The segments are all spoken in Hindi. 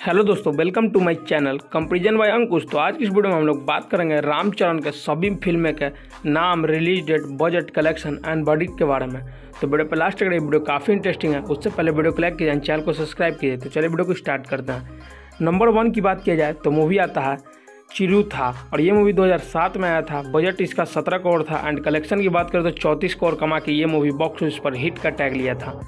हेलो दोस्तों, welcome to my channel comparison by Ankush. तो आज की इस वीडियो में हम लोग बात करेंगे रामचरण के सभी फ़िल्में के नाम release date budget collection and budget के बारे में। तो वीडियो पर लास्ट तक ये वीडियो काफ़ी इंटरेस्टिंग है। उससे पहले वीडियो को लाइक कीजिए चैनल को सब्सक्राइब कीजिए। तो चलिए वीडियो को स्टार्ट करते हैं। नंबर वन की बात किया जाए तो मूवी आता है चिरू था और ये मूवी 2007 में आया था। बजट इसका 17 करोड़ था एंड कलेक्शन की बात करें तो 34 करोड़ कमा के ये मूवी बॉक्स ऑफ़िस पर हिट का टैग लिया था।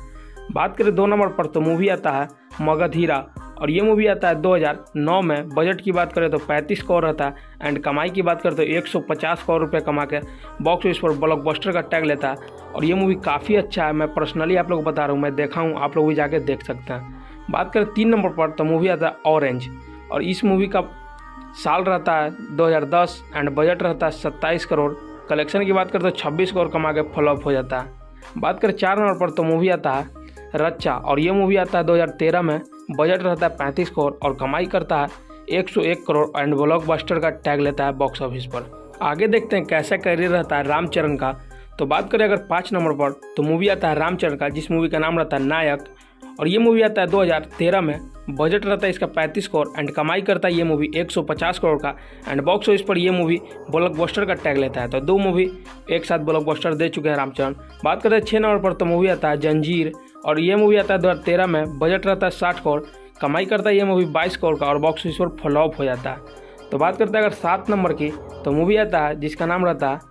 बात करें दो नंबर पर तो मूवी आता है मगधीरा। और ये मूवी आता है 2009 में। बजट की बात करें तो 35 करोड़ रहता है एंड कमाई की बात करें तो 150 करोड़ रुपए कमा के बॉक्स ऑफ़िस पर ब्लॉकबस्टर का टैग लेता है। और ये मूवी काफ़ी अच्छा है, मैं पर्सनली आप लोग को बता रहा हूँ, मैं देखा हूँ, आप लोग भी जाके देख सकते हैं। बात करें तीन नंबर पर तो मूवी आता है ऑरेंज और इस मूवी का साल रहता है 2010 एंड बजट रहता है सत्ताईस करोड़ कलेक्शन की बात करें तो 26 करोड़ कमा के फ्लॉप हो जाता है। बात करें चार नंबर पर तो मूवी आता है रच्चा और ये मूवी आता है 2013 में। बजट रहता है पैंतीस करोड़ और कमाई करता है 101 करोड़ एंड ब्लॉकबस्टर का टैग लेता है बॉक्स ऑफ़िस पर। आगे देखते हैं कैसा करियर रहता है रामचरण का। तो बात करें अगर पाँच नंबर पर तो मूवी आता है रामचरण का, जिस मूवी का नाम रहता है नायक। और ये मूवी आता है 2013 में। बजट रहता है इसका 35 करोड़ एंड कमाई करता है ये मूवी 150 करोड़ का। एंड बॉक्स ऑफ़िस पर ये मूवी ब्लॉकबस्टर का टैग लेता है। तो दो मूवी एक साथ ब्लॉकबस्टर दे चुके हैं रामचरण बात करते हैं छः नंबर पर तो मूवी आता है जंजीर। और ये मूवी आता है दो हज़ार तेरह में। बजट रहता है साठ करोड़ कमाई करता है ये मूवी बाईस करोड़ का और बॉक्स ऑफ़िस पर फ्लॉप हो जाता है। तो बात करते हैं अगर सात नंबर की तो मूवी आता है जिसका नाम रहता है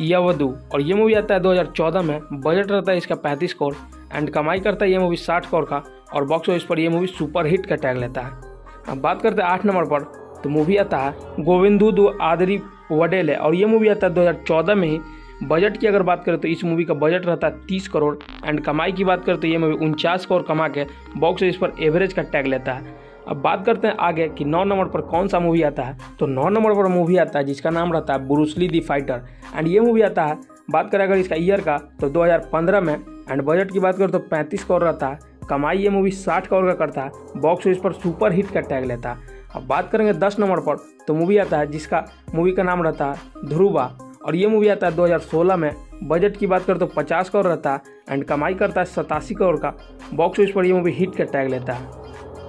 यवदू। और ये मूवी आता है 2014 में। बजट रहता है इसका 35 करोड़ एंड कमाई करता है ये मूवी 60 करोड़ का, और बॉक्स ऑफ़िस पर यह मूवी सुपर हिट का टैग लेता है। अब बात करते हैं आठ नंबर पर तो मूवी आता है गोविंदू दो आदरी वडेले, और ये मूवी आता है 2014 में ही। बजट की अगर बात करें तो इस मूवी का बजट रहता है तीस करोड़ एंड कमाई की बात करें तो ये मूवी उनचास करोड़ कमा के बॉक्स ऑफ़िस पर एवरेज का टैग लेता है। अब बात करते हैं आगे कि नौ नंबर पर कौन सा मूवी आता है। तो नौ नंबर पर मूवी आता है जिसका नाम रहता है Bruce Lee the fighter and ये मूवी आता है, बात करें अगर इसका ईयर का तो 2015 में एंड बजट की बात करें तो 35 करोड़ रहता, कमाई ये मूवी 60 करोड़ का करता बॉक्स ऑफ़िस पर सुपर हिट का टैग लेता। अब बात करेंगे 10 नंबर पर तो मूवी आता है जिसका मूवी का नाम रहता है ध्रुवा। और ये मूवी आता है 2016 में बजट की बात करें तो 50 करोड़ रहता है एंड कमाई करता है सतासी करोड़ का बॉक्स ऑफ़िस पर ये मूवी हिट का टैग लेता है।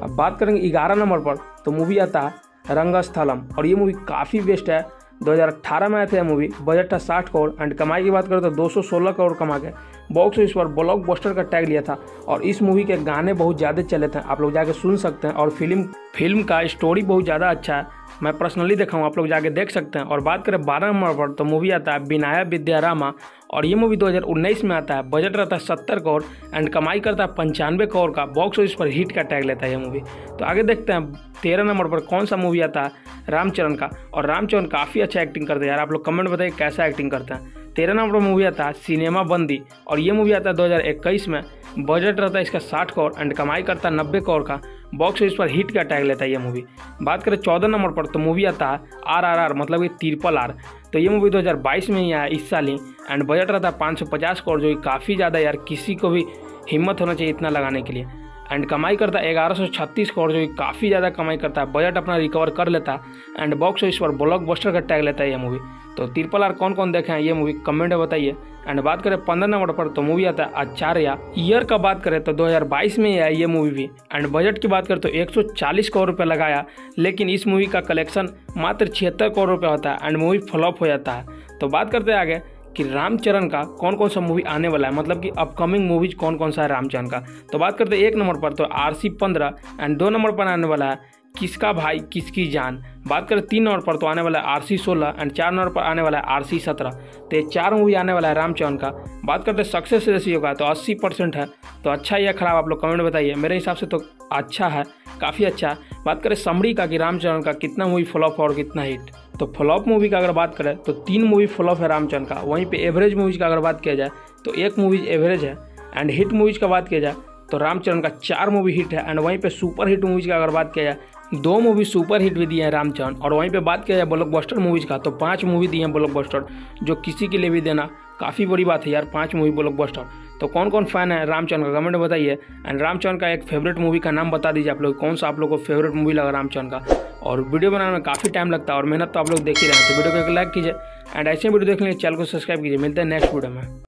अब बात करेंगे ग्यारह नंबर पर तो मूवी आता है रंगस्थलम। और ये मूवी काफ़ी बेस्ट है 2018 में आया था मूवी बजट था 60 करोड़ एंड कमाई की बात करें तो 216 करोड़ कमा के। बॉक्स ऑफ़िस पर ब्लॉक बस्टर का टैग लिया था और इस मूवी के गाने बहुत ज़्यादा चले थे। आप लोग जाके सुन सकते हैं और फ़िल्म फ़िल्म का स्टोरी बहुत ज़्यादा अच्छा है। मैं पर्सनली देखा हूँ, आप लोग जाके देख सकते हैं। और बात करें बारह नंबर पर तो मूवी आता है विनाया विद्यारामा। और ये मूवी 2019 में आता है। बजट रहता है सत्तर करोड़ एंड कमाई करता है पंचानवे करोड़ का। बॉक्स ऑफ़िस पर हिट का टैग लेता है ये मूवी तो आगे देखते हैं, तेरह नंबर पर कौन सा मूवी आता है? रामचरण का। और रामचरण काफ़ी अच्छा एक्टिंग करते हैं यार। आप लोग कमेंट बताइए कैसा एक्टिंग करते हैं। तेरह नंबर पर मूवी आता है सिनेमा बंदी। और ये मूवी आता है दो हज़ार इक्कीस में। बजट रहता है इसका साठ करोड़ एंड कमाई करता है नब्बे करोड़ का। बॉक्स ऑफ़िस पर हिट का टैग लेता है ये मूवी बात करें चौदह नंबर पर तो मूवी आता है आर आर आर मतलब कि तिरपल आर तो ये मूवी 2022 में ही आया इस साल ही। एंड बजट रहता है पाँच सौ पचास करोड़, जो कि काफ़ी ज़्यादा यार, किसी को भी हिम्मत होना चाहिए इतना लगाने के लिए। एंड कमाई करता ग्यारह सौ छत्तीस करोड़, जो कि काफ़ी ज़्यादा कमाई करता है। बजट अपना रिकवर कर लेता। है एंड बॉक्स ऑफ़िस पर ब्लॉक बस्टर का टैग लेता है ये मूवी तो तिरपल आर कौन कौन देखे हैं ये मूवी कमेंट में बताइए। एंड बात करें पंद्रह नंबर पर तो मूवी आता है आचार्य। ईयर का बात करें तो 2022 में ही आया ये मूवी भी। एंड बजट की बात करें तो 140 करोड़ रुपए लगाया। लेकिन इस मूवी का कलेक्शन मात्र छिहत्तर करोड़ रुपए होता है। एंड मूवी फ्लॉप हो जाता है। तो बात करते हैं आगे। कि रामचरण का कौन कौन सा मूवी आने वाला है? मतलब कि अपकमिंग मूवीज़ कौन कौन सा है रामचरण का? तो बात करते हैं एक नंबर पर तो आर सी पंद्रह एंड दो नंबर पर आने वाला है, किसका भाई, किसकी जान? बात करें तीन नंबर पर तो आने वाला है आर सी सोलह एंड चार नंबर पर आने वाला है आर सी सत्रह। तो ये चार मूवी आने वाला है रामचरण का। बात करते हैं सक्सेस रेशियो का तो अस्सी परसेंट है। तो अच्छा या खराब आप लोग कमेंट बताइए। मेरे हिसाब से तो अच्छा है, काफ़ी अच्छा है। बात करें समड़ी का कि रामचरण का कितना मूवी फ्लॉप और कितना हिट तो फ्लॉप मूवी का अगर बात करें तो तीन मूवी फ्लॉप है रामचरण का। वहीं पे एवरेज मूवीज़ का अगर बात किया जाए तो एक मूवीज़ एवरेज है एंड हिट मूवीज़ का बात किया जाए तो रामचरण का चार मूवी हिट है एंड वहीं पे सुपर हिट मूवीज़ का अगर बात किया जाए, दो मूवी सुपर हिट भी दिए हैं रामचरण और वहीं पे बात किया जाए ब्लॉकबस्टर मूवीज़ का तो पाँच मूवी दिए हैं ब्लॉकबस्टर जो किसी के लिए भी देना काफ़ी बड़ी बात है यार, पाँच मूवी ब्लॉकबस्टर तो कौन कौन फ़ैन है रामचरण का कमेंट बताइए। एंड रामचरण का एक फेवरेट मूवी का नाम बता दीजिए आप लोग। कौन सा आप लोग को फेवरेट मूवी लगा रामचरण का? और वीडियो बनाने में काफ़ी टाइम लगता है और मेहनत तो आप लोग देख ही रहे हैं। तो वीडियो को एक लाइक कीजिए। एंड ऐसे वीडियो देखने के चैनल को सब्सक्राइब कीजिए। मिलते हैं नेक्स्ट वीडियो में।